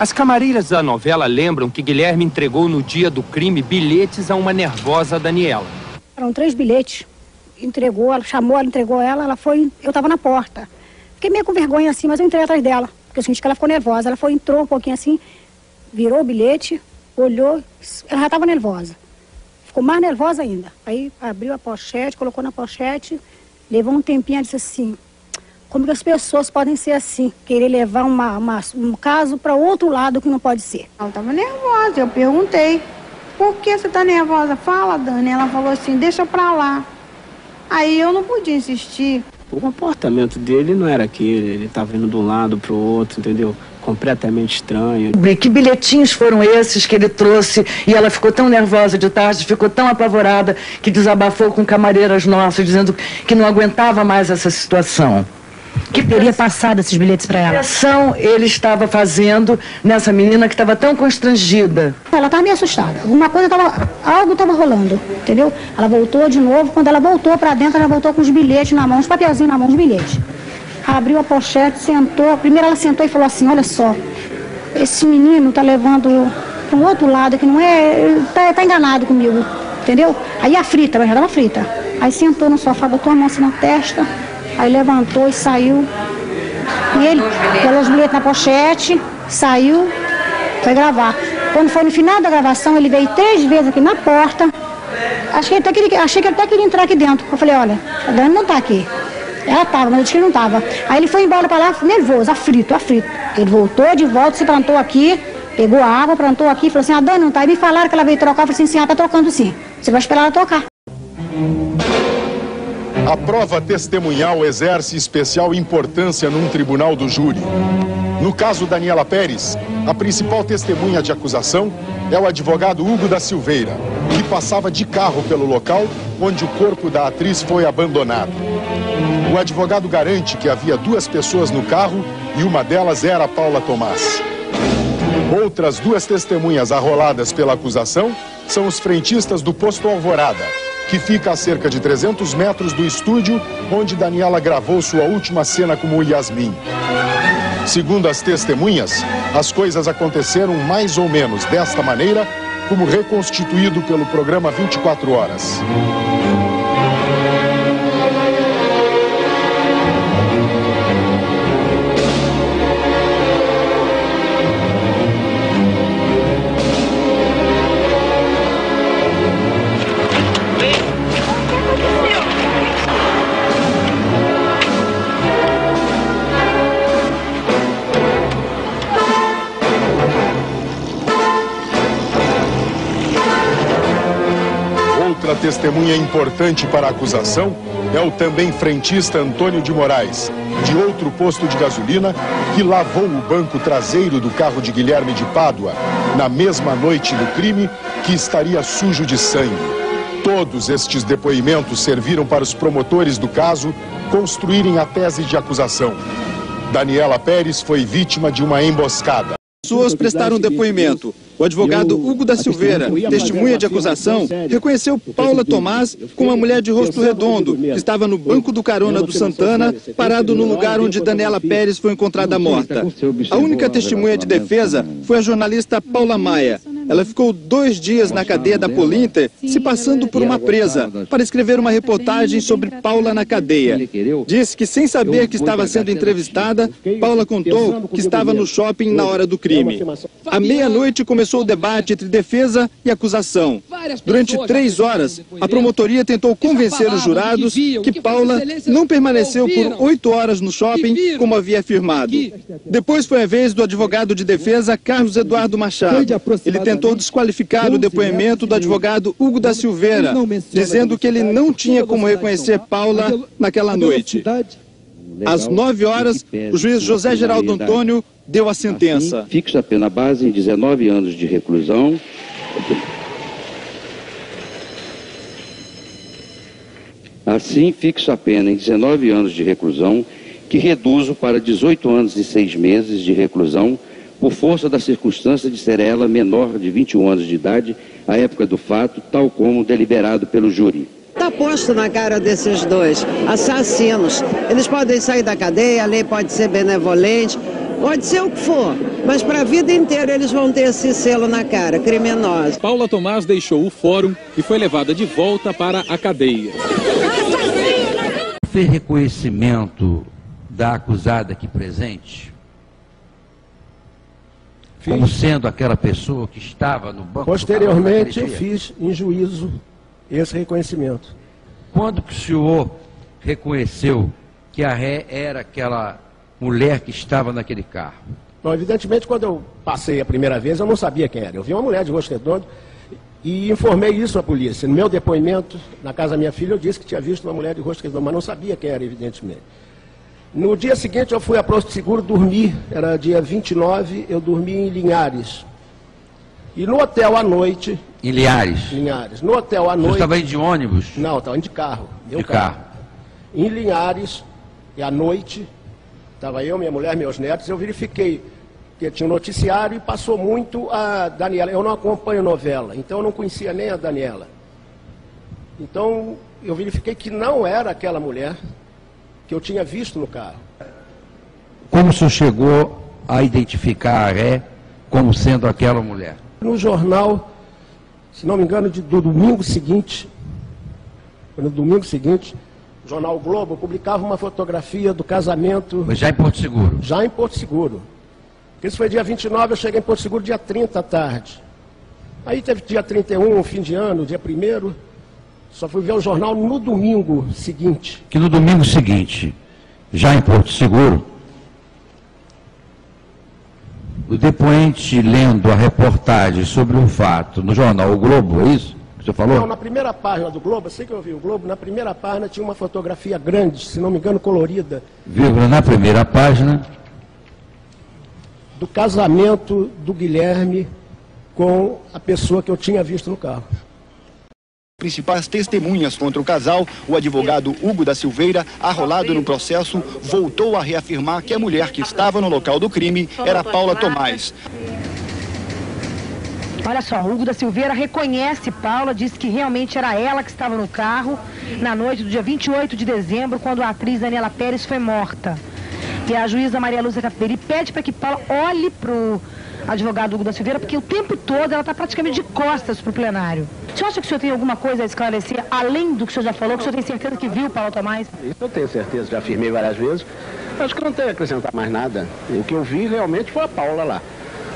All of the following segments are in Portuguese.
As camareiras da novela lembram que Guilherme entregou no dia do crime bilhetes a uma nervosa Daniela. Eram três bilhetes. Entregou, ela chamou, ela entregou ela, ela foi. Eu estava na porta. Fiquei meio com vergonha assim, mas eu entrei atrás dela. Porque eu senti que ela ficou nervosa. Ela foi, entrou um pouquinho assim, virou o bilhete, olhou, ela já estava nervosa. Ficou mais nervosa ainda. Aí abriu a pochete, colocou na pochete, levou um tempinho e disse assim, como que as pessoas podem ser assim, querer levar uma, uma um caso para outro lado que não pode ser. Ela estava nervosa, eu perguntei, por que você está nervosa? Fala, Dani. Ela falou assim, deixa para lá. Aí eu não podia insistir. O comportamento dele não era aquele, ele estava indo de um lado para o outro, entendeu? completamente estranho. Que bilhetinhos foram esses que ele trouxe e ela ficou tão nervosa de tarde, ficou tão apavorada que desabafou com camareiras nossas, dizendo que não aguentava mais essa situação. Que teria passado esses bilhetes para ela? Que ação ele estava fazendo nessa menina que estava tão constrangida? Ela estava meio assustada. Alguma coisa estava. Algo estava rolando, entendeu? Ela voltou de novo. Quando ela voltou para dentro, ela voltou com os bilhetes na mão, os papelzinhos na mão, os bilhetes abriu a pochete, sentou. Primeiro ela sentou e falou assim, olha só, esse menino tá levando para um outro lado que não é. Tá, tá enganado comigo, entendeu? Aí a frita, ela já estava frita. Aí sentou no sofá, botou a mão assim na testa, aí levantou e saiu. E ele colou os bilhetes na pochete, saiu, foi gravar. Quando foi no final da gravação, ele veio três vezes aqui na porta. Achei, até que ele, achei que ele até queria entrar aqui dentro. Eu falei, olha, a Dani não está aqui. Ela estava, mas eu disse que não estava. Aí ele foi embora para lá nervoso, aflito, aflito. Ele voltou de volta, se plantou aqui, pegou a água, plantou aqui, falou assim, a Dani não está. Aí me falaram que ela veio trocar, eu falei assim, sim, ela está trocando sim. Você vai esperar ela trocar. A prova testemunhal exerce especial importância num tribunal do júri. No caso Daniela Pérez, a principal testemunha de acusação é o advogado Hugo da Silveira, que passava de carro pelo local onde o corpo da atriz foi abandonado. O advogado garante que havia duas pessoas no carro e uma delas era Paula Tomás. Outras duas testemunhas arroladas pela acusação são os frentistas do posto Alvorada, que fica a cerca de 300 metros do estúdio onde Daniela gravou sua última cena como Yasmin. Segundo as testemunhas, as coisas aconteceram mais ou menos desta maneira, como reconstituído pelo programa 24 Horas. Testemunha importante para a acusação é o também frentista Antônio de Moraes, de outro posto de gasolina, que lavou o banco traseiro do carro de Guilherme de Pádua na mesma noite do crime, que estaria sujo de sangue. Todos estes depoimentos serviram para os promotores do caso construírem a tese de acusação. Daniela Pérez foi vítima de uma emboscada. Pessoas prestaram depoimento. O advogado Hugo da Silveira, testemunha de acusação, reconheceu Paula Tomás como uma mulher de rosto redondo, que estava no banco do carona do Santana, parado no lugar onde Daniela Pérez foi encontrada morta. A única testemunha de defesa foi a jornalista Paula Maia. Ela ficou dois dias na cadeia da Polinter, se passando por uma presa, para escrever uma reportagem sobre Paula na cadeia. Disse que, sem saber que estava sendo entrevistada, Paula contou que estava no shopping na hora do crime. À meia-noite começou o debate entre defesa e acusação. Durante três horas, a promotoria tentou convencer os jurados que Paula não permaneceu por oito horas no shopping, como havia afirmado. Depois foi a vez do advogado de defesa, Carlos Eduardo Machado. Ele tentou tentou desqualificar o depoimento do advogado Hugo da Silveira, dizendo que ele não tinha como reconhecer Paula naquela noite. Às nove horas, o juiz José Geraldo Antônio deu a sentença. Assim, fixa a pena base em 19 anos de reclusão. Assim, fixa a pena em 19 anos de reclusão, que reduzo para 18 anos e 6 meses de reclusão por força da circunstância de ser ela menor de 21 anos de idade à época do fato, tal como deliberado pelo júri. Está posto na cara desses dois assassinos. Eles podem sair da cadeia, a lei pode ser benevolente, pode ser o que for, Mas para a vida inteira eles vão ter esse selo na cara, criminosa. Paula Tomás deixou o fórum e foi levada de volta para a cadeia. Fez reconhecimento da acusada aqui presente? Fiz. Como sendo aquela pessoa que estava no banco Posteriormente, eu fiz em juízo esse reconhecimento. Quando que o senhor reconheceu que a ré era aquela mulher que estava naquele carro? Bom, evidentemente, quando eu passei a primeira vez, eu não sabia quem era. Eu vi uma mulher de rosto redondo e informei isso à polícia. No meu depoimento, na casa da minha filha, eu disse que tinha visto uma mulher de rosto redondo, mas não sabia quem era, evidentemente. No dia seguinte, eu fui a Posto Seguro dormir, era dia 29, eu dormi em Linhares. E no hotel à noite. Em Linhares? Linhares. No hotel à Você noite. estava indo de ônibus? Não, estava indo de carro. meu De carro. Em Linhares, e à noite, estava eu, minha mulher, meus netos, eu verifiquei que tinha um noticiário e passou muito a Daniela. Eu não acompanho novela, então eu não conhecia nem a Daniela. Então eu verifiquei que não era aquela mulher que eu tinha visto no carro. Como o senhor chegou a identificar a ré como sendo aquela mulher? No jornal, se não me engano, de- do domingo seguinte, no domingo seguinte, o jornal Globo publicava uma fotografia do casamento. Mas já em Porto Seguro? Já em Porto Seguro. Isso foi dia 29, eu cheguei em Porto Seguro dia 30 à tarde. Aí teve dia 31, fim de ano, dia 1 Só fui ver o jornal no domingo seguinte. Que no domingo seguinte, já em Porto Seguro, o depoente lendo a reportagem sobre um fato no jornal O Globo, é isso que você falou? Não, na primeira página do Globo, assim que eu vi o Globo, na primeira página tinha uma fotografia grande, se não me engano, colorida, Vírgula na primeira página, do casamento do Guilherme com a pessoa que eu tinha visto no carro. Principais testemunhas contra o casal, o advogado Hugo da Silveira, arrolado no processo, voltou a reafirmar que a mulher que estava no local do crime era Paula Tomás. Olha só, Hugo da Silveira reconhece Paula, diz que realmente era ela que estava no carro na noite do dia 28 de dezembro, quando a atriz Daniela Pérez foi morta. E a juíza Maria Lúcia Caperi pede para que Paula olhe pro advogado Hugo da Silveira, porque o tempo todo ela está praticamente de costas pro plenário. Você acha que o senhor tem alguma coisa a esclarecer, além do que o senhor já falou, que o senhor tem certeza que viu Paula Tomás? Isso eu tenho certeza, já afirmei várias vezes. Acho que não tem a acrescentar mais nada. O que eu vi realmente foi a Paula lá.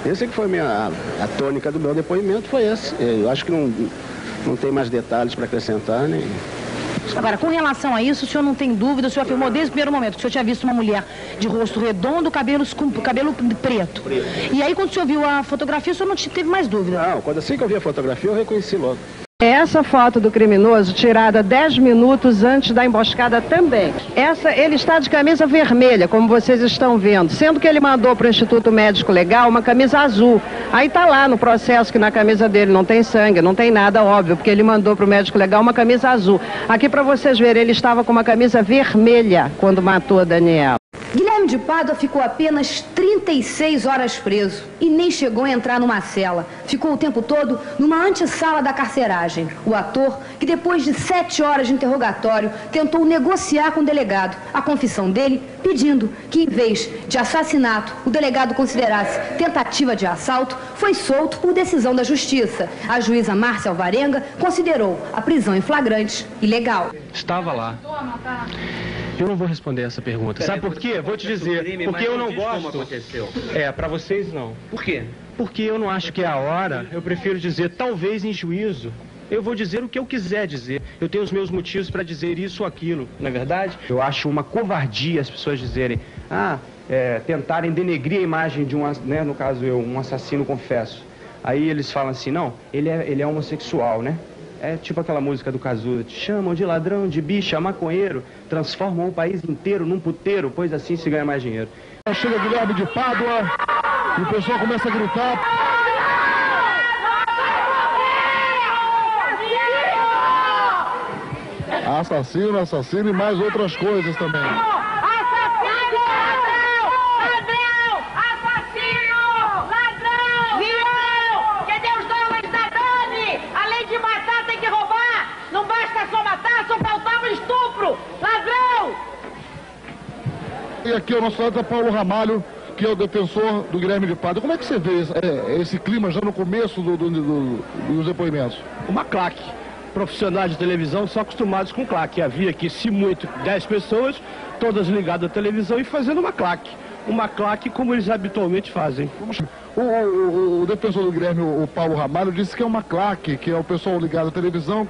Esse que foi minha, a, a tônica do meu depoimento, foi esse. Eu acho que não, não tem mais detalhes para acrescentar, nem. Agora, com relação a isso, o senhor não tem dúvida, o senhor afirmou desde o primeiro momento que o senhor tinha visto uma mulher de rosto redondo, cabelos com cabelo preto. E aí, quando o senhor viu a fotografia, o senhor não teve mais dúvida? Não, quando assim que eu vi a fotografia, eu reconheci logo. Essa foto do criminoso, tirada 10 minutos antes da emboscada também. Essa, ele está de camisa vermelha, como vocês estão vendo, sendo que ele mandou para o Instituto Médico Legal uma camisa azul. Aí tá lá no processo que na camisa dele não tem sangue, não tem nada, óbvio, porque ele mandou para o médico legal uma camisa azul. Aqui para vocês verem, ele estava com uma camisa vermelha quando matou a Daniela. Guilherme de Pádua ficou apenas 36 horas preso e nem chegou a entrar numa cela. Ficou o tempo todo numa antessala da carceragem. O ator, que depois de sete horas de interrogatório, tentou negociar com o delegado a confissão dele, pedindo que, em vez de assassinato, o delegado considerasse tentativa de assalto, foi solto por decisão da justiça. A juíza Márcia Alvarenga considerou a prisão em flagrante ilegal. Estava lá. Eu não vou responder essa pergunta. Sabe por quê? Vou te dizer. Porque eu não gosto. É, pra vocês não. Por quê? Porque eu não acho que é a hora. Eu prefiro dizer, talvez em juízo. Eu vou dizer o que eu quiser dizer. Eu tenho os meus motivos para dizer isso ou aquilo, não é verdade? Eu acho uma covardia as pessoas dizerem, ah, é, tentarem denegrir a imagem de um, né, no caso eu, um assassino confesso. Aí eles falam assim, não, ele é, ele é homossexual, né? É tipo aquela música do Cazuza, te chamam de ladrão, de bicha, maconheiro, transformam o país inteiro num puteiro, pois assim se ganha mais dinheiro. Chega Guilherme de Pádua e o pessoal começa a gritar. Assassino, assassino e mais outras coisas também. Que Deus dólares da Dani! Além de matar, tem que roubar! Não basta só matar, só faltava estupro! Ladrão! E aqui é o nosso atleta Paulo Ramalho, que é o defensor do Guilherme de Pádua. Como é que você vê esse, é, esse clima já no começo do, do, do, dos depoimentos? Uma claque. Profissionais de televisão são acostumados com claque. Havia aqui, se muito, 10 pessoas, todas ligadas à televisão e fazendo uma claque. Uma claque como eles habitualmente fazem. O, o, o defensor do Guilherme, o Paulo Ramalho, disse que é uma claque, que é o pessoal ligado à televisão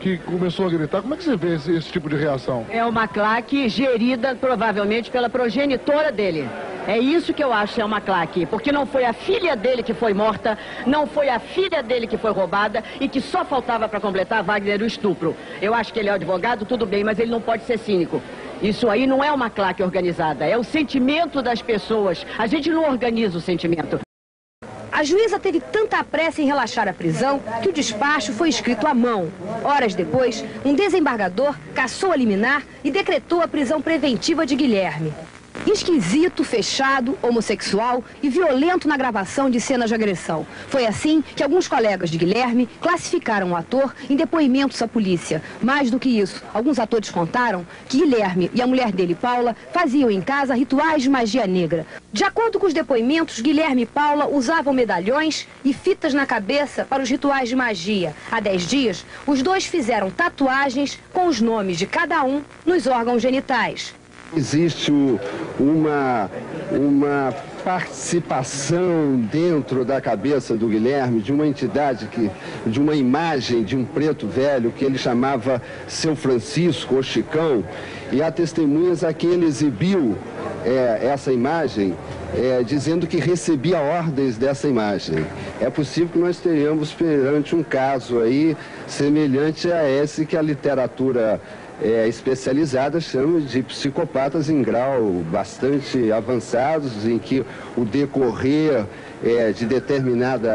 que começou a gritar. Como é que você vê esse, esse tipo de reação? É uma claque gerida provavelmente pela progenitora dele. É isso que eu acho é uma claque, porque não foi a filha dele que foi morta, não foi a filha dele que foi roubada e que só faltava para completar Wagner o estupro. Eu acho que ele é advogado, tudo bem, mas ele não pode ser cínico. Isso aí não é uma claque organizada, é o sentimento das pessoas. A gente não organiza o sentimento. A juíza teve tanta pressa em relaxar a prisão que o despacho foi escrito à mão. Horas depois, um desembargador caçou a liminar e decretou a prisão preventiva de Guilherme. Esquisito, fechado, homossexual e violento na gravação de cenas de agressão. Foi assim que alguns colegas de Guilherme classificaram o ator em depoimentos à polícia. Mais do que isso, alguns atores contaram que Guilherme e a mulher dele, Paula, faziam em casa rituais de magia negra. De acordo com os depoimentos, Guilherme e Paula usavam medalhões e fitas na cabeça para os rituais de magia. Há dez dias, os dois fizeram tatuagens com os nomes de cada um nos órgãos genitais. Existe uma, uma participação dentro da cabeça do Guilherme de uma entidade, que, de uma imagem de um preto velho que ele chamava seu Francisco ou Chicão, e há testemunhas a quem ele exibiu é, essa imagem é, dizendo que recebia ordens dessa imagem. É possível que nós tenhamos perante um caso aí semelhante a esse que a literatura é, especializada chama de psicopatas em grau bastante avançados, em que o decorrer é, de determinada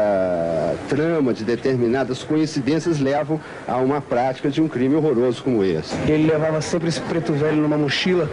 trama, de determinadas coincidências levam a uma prática de um crime horroroso como esse. Ele levava sempre esse preto velho numa mochila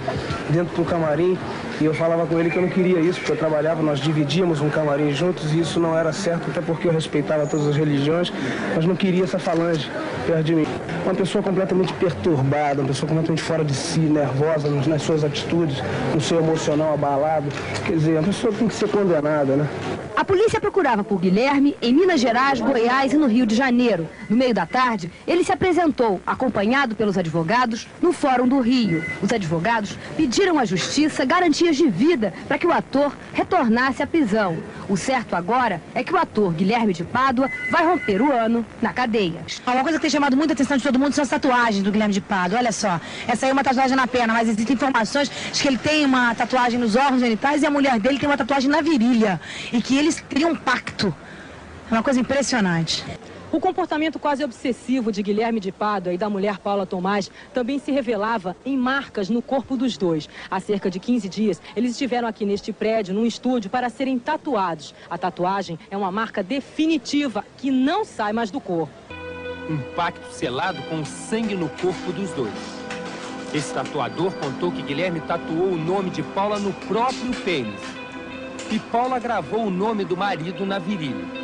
dentro do camarim e eu falava com ele que eu não queria isso, porque eu trabalhava, nós dividíamos um camarim juntos e isso não era certo, até porque eu respeitava todas as religiões, mas não queria essa falange perto de mim. Uma pessoa completamente perturbada, uma pessoa completamente fora de si, nervosa nas suas atitudes, no seu emocional abalado. Quer dizer, uma pessoa tem que ser condenada, né? A polícia procurava por Guilherme em Minas Gerais, Goiás e no Rio de Janeiro. No meio da tarde, ele se apresentou, acompanhado pelos advogados, no Fórum do Rio. Os advogados pediram à justiça garantias de vida para que o ator retornasse à prisão. O certo agora é que o ator Guilherme de Pádua vai romper o ano na cadeia. Uma coisa que tem chamado muita atenção de todo mundo são as tatuagens do Guilherme de Pádua. Olha só, essa aí é uma tatuagem na perna, mas existem informações de que ele tem uma tatuagem nos órgãos genitais e a mulher dele tem uma tatuagem na virilha. E que eles teriam um pacto. É uma coisa impressionante. O comportamento quase obsessivo de Guilherme de Pádua e da mulher Paula Tomás também se revelava em marcas no corpo dos dois. Há cerca de 15 dias, eles estiveram aqui neste prédio, num estúdio, para serem tatuados. A tatuagem é uma marca definitiva que não sai mais do corpo. Um pacto selado com sangue no corpo dos dois. Esse tatuador contou que Guilherme tatuou o nome de Paula no próprio pênis. E Paula gravou o nome do marido na virilha.